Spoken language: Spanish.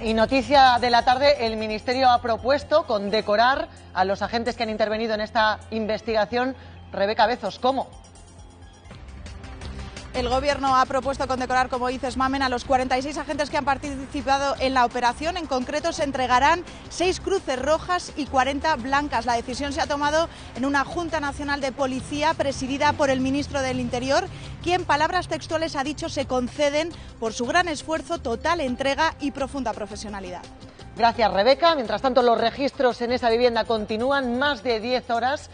Y noticia de la tarde, el Ministerio ha propuesto condecorar a los agentes que han intervenido en esta investigación. Rebeca Bezos, ¿cómo? El Gobierno ha propuesto condecorar, como dices, Mamen, a los 46 agentes que han participado en la operación. En concreto, se entregarán seis cruces rojas y 40 blancas. La decisión se ha tomado en una Junta Nacional de Policía presidida por el ministro del Interior, quien, palabras textuales, ha dicho se conceden por su gran esfuerzo, total entrega y profunda profesionalidad. Gracias, Rebeca. Mientras tanto, los registros en esa vivienda continúan más de 10 horas